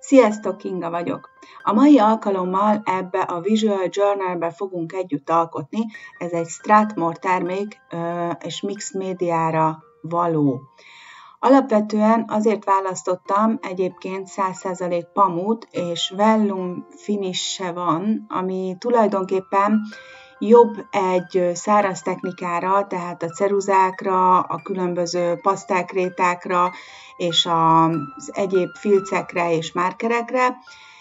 Sziasztok, Kinga vagyok! A mai alkalommal ebbe a Visual Journal-be fogunk együtt alkotni. Ez egy Strathmore termék és mix médiára való. Alapvetően azért választottam, egyébként 100% pamut és vellum finish van, ami tulajdonképpen jobb egy száraz technikára, tehát a ceruzákra, a különböző pasztákrétákra és az egyéb filcekre és márkerekre,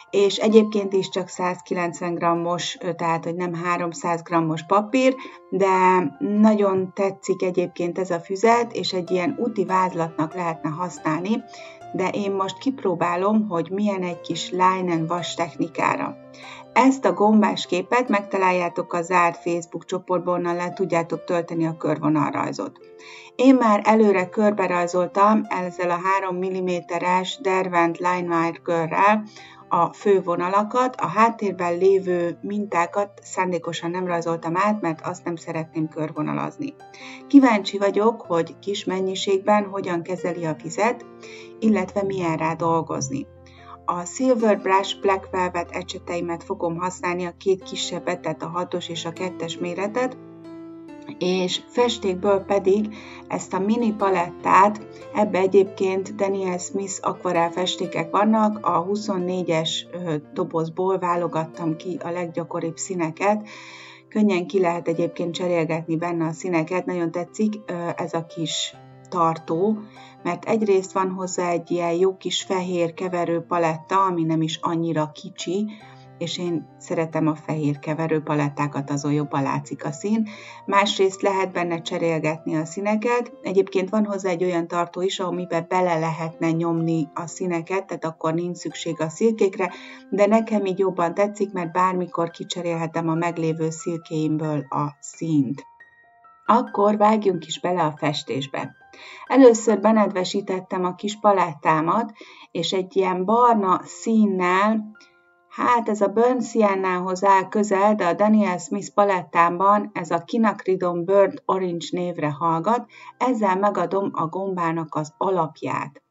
és egyébként is csak 190 grammos, tehát hogy nem 300 grammos papír, de nagyon tetszik egyébként ez a füzet, és egy ilyen úti vázlatnak lehetne használni, de én most kipróbálom, hogy milyen egy kis line vas technikára. Ezt a gombás képet megtaláljátok a zárt Facebook csoportban, onnan le tudjátok tölteni a körvonalrajzot. Én már előre körbe rajzoltam ezzel a 3 mm-es Derwent Linewire körrel a fővonalakat, a háttérben lévő mintákat szándékosan nem rajzoltam át, mert azt nem szeretném körvonalazni. Kíváncsi vagyok, hogy kis mennyiségben hogyan kezeli a fizet, illetve milyen rá dolgozni. A Silver Brush Black Velvet ecseteimet fogom használni, a két kisebbet, tehát a 6-os és a 2-es méretet, és festékből pedig ezt a mini palettát, ebbe egyébként Daniel Smith akvarel festékek vannak, a 24-es dobozból válogattam ki a leggyakoribb színeket, könnyen ki lehet egyébként cserélgetni benne a színeket, nagyon tetszik ez a kis tartó, mert egyrészt van hozzá egy ilyen jó kis fehér keverő paletta, ami nem is annyira kicsi, és én szeretem a fehér keverő palettákat, azon jobban látszik a szín. Másrészt lehet benne cserélgetni a színeket. Egyébként van hozzá egy olyan tartó is, amiben bele lehetne nyomni a színeket, tehát akkor nincs szükség a szilkékre, de nekem így jobban tetszik, mert bármikor kicserélhetem a meglévő szilkéimből a színt. Akkor vágjunk is bele a festésbe. Először benedvesítettem a kis palettámat, és egy ilyen barna színnel, hát ez a Burn Siennához áll közel, de a Daniel Smith palettámban ez a Kinakridon Burnt Orange névre hallgat, ezzel megadom a gombának az alapját.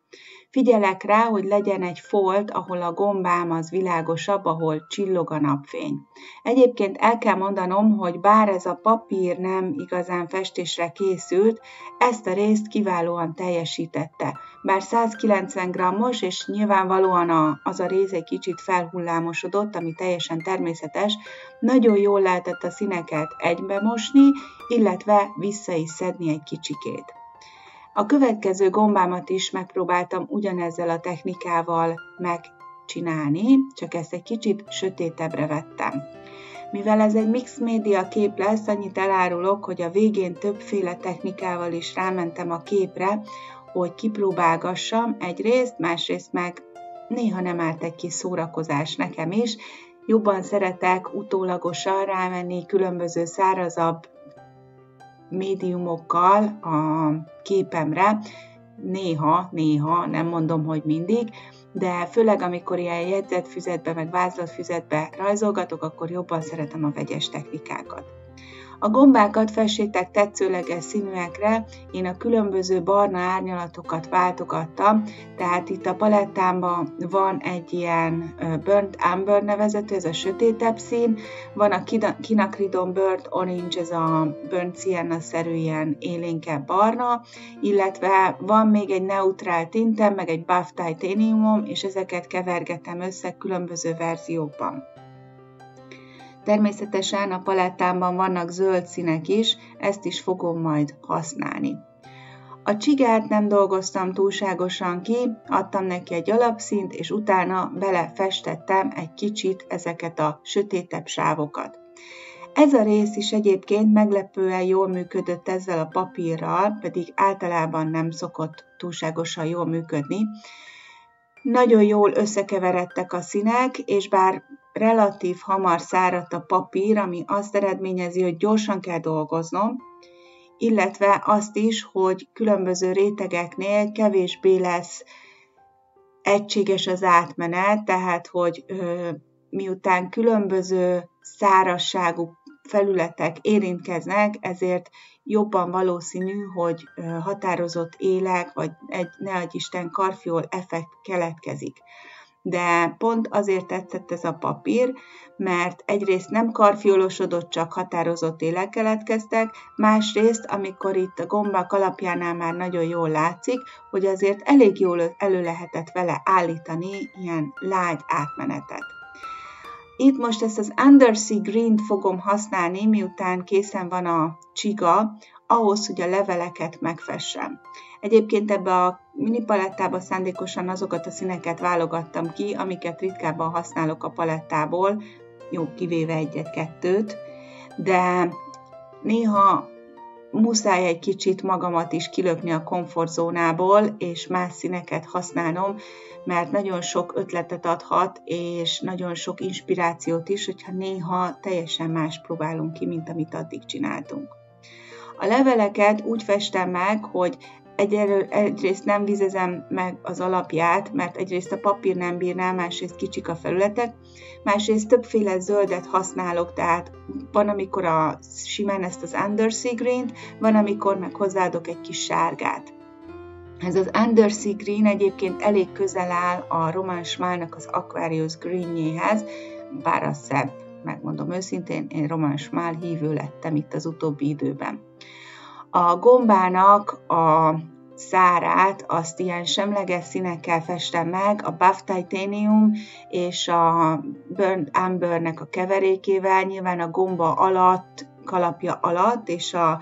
Figyelek rá, hogy legyen egy folt, ahol a gombám az világosabb, ahol csillog a napfény. Egyébként el kell mondanom, hogy bár ez a papír nem igazán festésre készült, ezt a részt kiválóan teljesítette. Bár 190 grammos, és nyilvánvalóan a, az a rész egy kicsit felhullámosodott, ami teljesen természetes, nagyon jól lehetett a színeket egybe mosni, illetve vissza is szedni egy kicsikét. A következő gombámat is megpróbáltam ugyanezzel a technikával megcsinálni, csak ezt egy kicsit sötétebbre vettem. Mivel ez egy mix média kép lesz, annyit elárulok, hogy a végén többféle technikával is rámentem a képre, hogy kipróbálgassam egyrészt, másrészt meg néha nem állt egy kis szórakozás nekem is. Jobban szeretek utólagosan rámenni különböző szárazabb médiumokkal a képemre, néha, néha, nem mondom, hogy mindig, de főleg amikor ilyen jegyzetfüzetbe, meg vázlatfüzetbe rajzolgatok, akkor jobban szeretem a vegyes technikákat. A gombákat fessétek tetszőleges színűekre, én a különböző barna árnyalatokat váltogattam, tehát itt a palettámban van egy ilyen Burnt Amber nevezető, ez a sötétebb szín, van a Kinakridon Burnt Orange, ez a Burnt Sienna-szerű ilyen élénkebb barna, illetve van még egy neutrál tintem, meg egy Buff Titaniumom, és ezeket kevergetem össze különböző verziókban. Természetesen a palettámban vannak zöld színek is, ezt is fogom majd használni. A csigát nem dolgoztam túlságosan ki, adtam neki egy alapszínt, és utána belefestettem egy kicsit ezeket a sötétebb sávokat. Ez a rész is egyébként meglepően jól működött ezzel a papírral, pedig általában nem szokott túlságosan jól működni. Nagyon jól összekeveredtek a színek, és bár relatív hamar száradt a papír, ami azt eredményezi, hogy gyorsan kell dolgoznom, illetve azt is, hogy különböző rétegeknél kevésbé lesz egységes az átmenet, tehát hogy ö, miután különböző szárasságú felületek érintkeznek, ezért jobban valószínű, hogy határozott élek, vagy egy ne Isten karfiol effekt keletkezik de pont azért tetszett ez a papír, mert egyrészt nem karfiolosodott, csak határozott élek keletkeztek, másrészt, amikor itt a gombák alapjánál már nagyon jól látszik, hogy azért elég jól elő lehetett vele állítani ilyen lágy átmenetet. Itt most ezt az Undersea Green-t fogom használni, miután készen van a csiga, ahhoz, hogy a leveleket megfessem. Egyébként ebbe a mini palettába szándékosan azokat a színeket válogattam ki, amiket ritkábban használok a palettából, jó, kivéve egyet-kettőt, de néha muszáj egy kicsit magamat is kilökni a komfortzónából, és más színeket használnom, mert nagyon sok ötletet adhat, és nagyon sok inspirációt is, hogyha néha teljesen más próbálunk ki, mint amit addig csináltunk. A leveleket úgy festem meg, hogy egyelő, egyrészt nem vizezem meg az alapját, mert egyrészt a papír nem bírná, másrészt kicsik a felületek, másrészt többféle zöldet használok, tehát van, amikor a, simán ezt az Undersea Green-t, van, amikor meg hozzáadok egy kis sárgát. Ez az Undersea Green egyébként elég közel áll a Roman Smile-nak az Aquarius Greenjéhez, bár a szebb, megmondom őszintén, én Roman Smile hívő lettem itt az utóbbi időben. A gombának a szárát azt ilyen semleges színekkel festem meg, a Buff Titanium és a Burnt Ambernek a keverékével, nyilván a gomba alatt, kalapja alatt, és a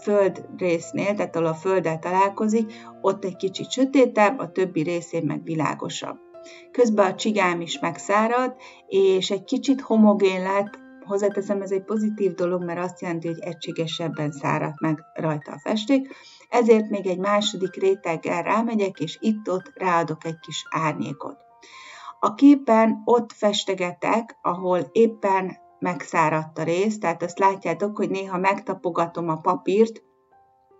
földrésznél, tehát ahol a földdel találkozik, ott egy kicsit sötétebb, a többi részén meg világosabb. Közben a csigám is megszárad, és egy kicsit homogén lett, hozzáteszem, ez egy pozitív dolog, mert azt jelenti, hogy egységesebben száradt meg rajta a festék, ezért még egy második réteggel rámegyek, és itt-ott ráadok egy kis árnyékot. A képen ott festegetek, ahol éppen megszáradt a rész, tehát azt látjátok, hogy néha megtapogatom a papírt,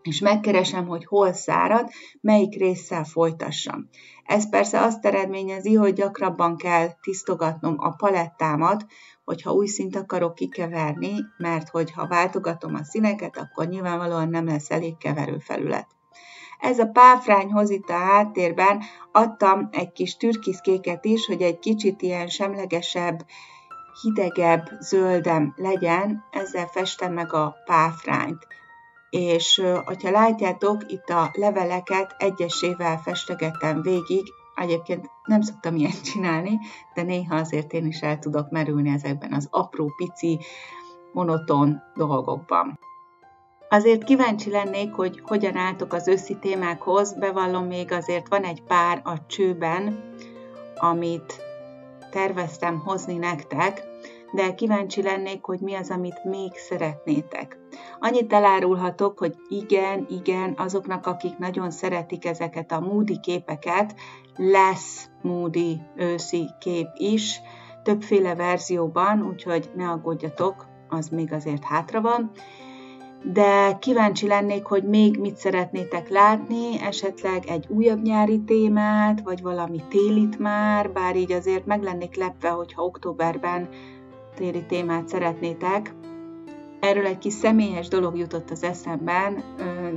és megkeresem, hogy hol szárad, melyik résszel folytassam. Ez persze azt eredményezi, hogy gyakrabban kell tisztogatnom a palettámat, hogyha új szint akarok kikeverni, mert hogyha váltogatom a színeket, akkor nyilvánvalóan nem lesz elég keverő felület. Ez a páfrányhoz itt a háttérben adtam egy kis türkiszkéket is, hogy egy kicsit ilyen semlegesebb, hidegebb zöldem legyen, ezzel festem meg a páfrányt. És ha látjátok, itt a leveleket egyesével festegettem végig, Egyébként nem szoktam ilyet csinálni, de néha azért én is el tudok merülni ezekben az apró, pici, monoton dolgokban. Azért kíváncsi lennék, hogy hogyan álltok az őszi témákhoz, bevallom még azért van egy pár a csőben, amit terveztem hozni nektek, de kíváncsi lennék, hogy mi az, amit még szeretnétek. Annyit elárulhatok, hogy igen, igen, azoknak, akik nagyon szeretik ezeket a moody képeket, lesz moody őszi kép is, többféle verzióban, úgyhogy ne aggódjatok, az még azért hátra van. De kíváncsi lennék, hogy még mit szeretnétek látni, esetleg egy újabb nyári témát, vagy valami télit már, bár így azért meg lennék lepve, hogyha októberben téli témát szeretnétek. Erről egy kis személyes dolog jutott az eszemben.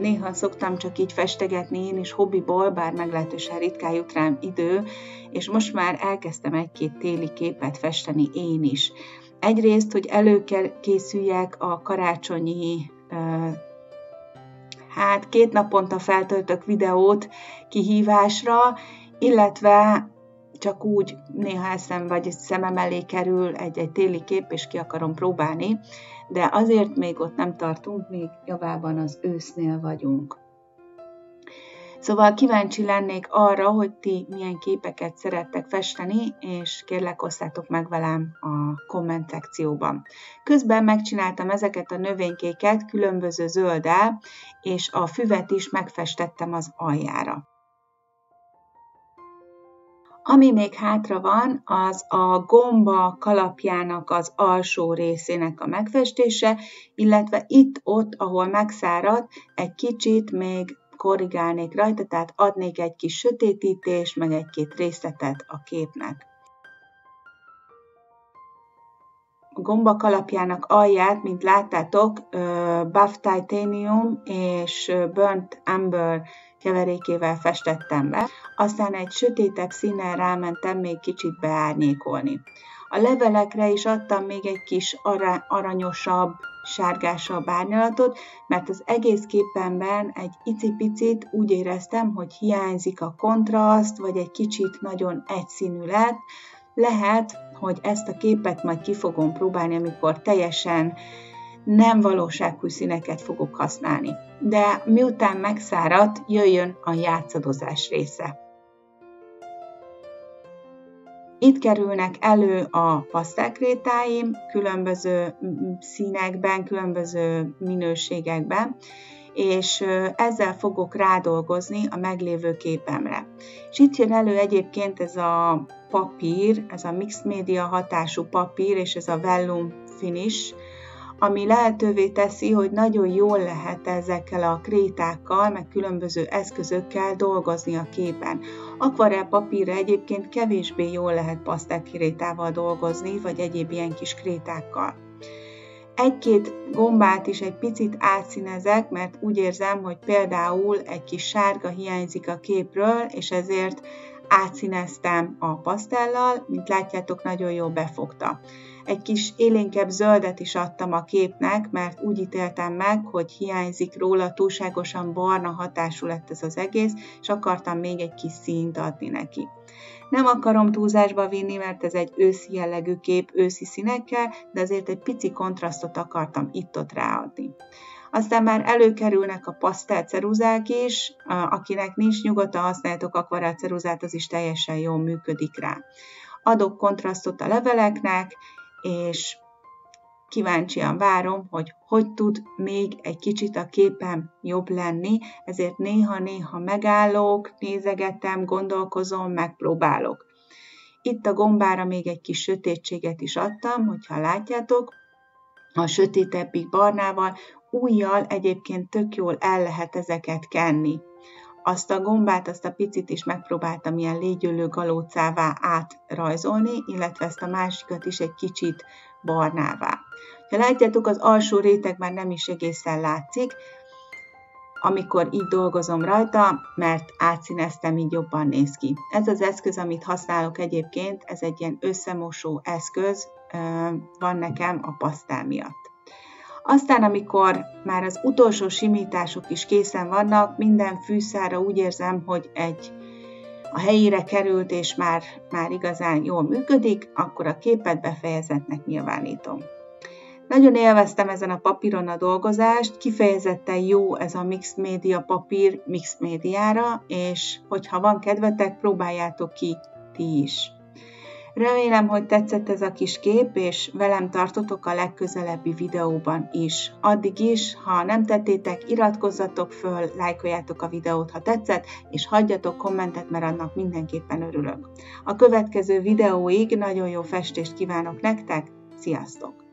Néha szoktam csak így festegetni én is hobbiból, bár meglehetősen ritkán jut rám idő, és most már elkezdtem egy-két téli képet festeni én is. Egyrészt, hogy előkészüljek a karácsonyi hát két naponta feltöltök videót kihívásra, illetve csak úgy néha eszem vagy szemem elé kerül egy-egy téli kép, és ki akarom próbálni, de azért még ott nem tartunk, még javában az ősznél vagyunk. Szóval kíváncsi lennék arra, hogy ti milyen képeket szerettek festeni, és kérlek osszátok meg velem a komment szekcióban. Közben megcsináltam ezeket a növénykéket különböző zölddel, és a füvet is megfestettem az aljára. Ami még hátra van, az a gomba kalapjának az alsó részének a megfestése, illetve itt-ott, ahol megszárad, egy kicsit még korrigálnék rajta, tehát adnék egy kis sötétítést, meg egy-két részletet a képnek. A gomba kalapjának alját, mint láttátok, Buff Titanium és Burnt Amber keverékével festettem be, aztán egy sötétebb színnel rámentem még kicsit beárnyékolni. A levelekre is adtam még egy kis aranyosabb, sárgásabb árnyalatot, mert az egész képenben egy icipicit úgy éreztem, hogy hiányzik a kontraszt, vagy egy kicsit nagyon egyszínű lett. Lehet, hogy ezt a képet majd ki fogom próbálni, amikor teljesen nem valósághű színeket fogok használni. De miután megszáradt, jöjjön a játszadozás része. Itt kerülnek elő a pasztelkrétáim különböző színekben, különböző minőségekben, és ezzel fogok rádolgozni a meglévő képemre. És itt jön elő egyébként ez a papír, ez a mixed media hatású papír, és ez a vellum finish, ami lehetővé teszi, hogy nagyon jól lehet ezekkel a krétákkal, meg különböző eszközökkel dolgozni a képen. Akvarel papírra egyébként kevésbé jól lehet pasztelkrétával dolgozni, vagy egyéb ilyen kis krétákkal. Egy-két gombát is egy picit átszínezek, mert úgy érzem, hogy például egy kis sárga hiányzik a képről, és ezért átszíneztem a pasztellal, mint látjátok, nagyon jól befogta. Egy kis élénkebb zöldet is adtam a képnek, mert úgy ítéltem meg, hogy hiányzik róla, túlságosan barna hatású lett ez az egész, és akartam még egy kis színt adni neki. Nem akarom túlzásba vinni, mert ez egy őszi jellegű kép őszi színekkel, de azért egy pici kontrasztot akartam itt-ott ráadni. Aztán már előkerülnek a pasztel ceruzák is, akinek nincs nyugodtan használjátok akvarel ceruzát, az is teljesen jól működik rá. Adok kontrasztot a leveleknek, és kíváncsian várom, hogy hogy tud még egy kicsit a képem jobb lenni, ezért néha-néha megállok, nézegetem, gondolkozom, megpróbálok. Itt a gombára még egy kis sötétséget is adtam, hogyha látjátok, a sötétebbik barnával, újjal egyébként tök jól el lehet ezeket kenni. Azt a gombát, azt a picit is megpróbáltam ilyen légyölő galócává átrajzolni, illetve ezt a másikat is egy kicsit barnává. Ha látjátok, az alsó réteg már nem is egészen látszik, amikor így dolgozom rajta, mert átszíneztem, így jobban néz ki. Ez az eszköz, amit használok egyébként, ez egy ilyen összemosó eszköz, van nekem a pasztál miatt. Aztán, amikor már az utolsó simítások is készen vannak, minden fűszára úgy érzem, hogy egy a helyére került, és már, már igazán jól működik, akkor a képet befejezetnek nyilvánítom. Nagyon élveztem ezen a papíron a dolgozást, kifejezetten jó ez a mixed media papír mixed médiára, és hogyha van kedvetek, próbáljátok ki ti is. Remélem, hogy tetszett ez a kis kép, és velem tartotok a legközelebbi videóban is. Addig is, ha nem tettétek, iratkozzatok föl, lájkoljátok a videót, ha tetszett, és hagyjatok kommentet, mert annak mindenképpen örülök. A következő videóig nagyon jó festést kívánok nektek, sziasztok!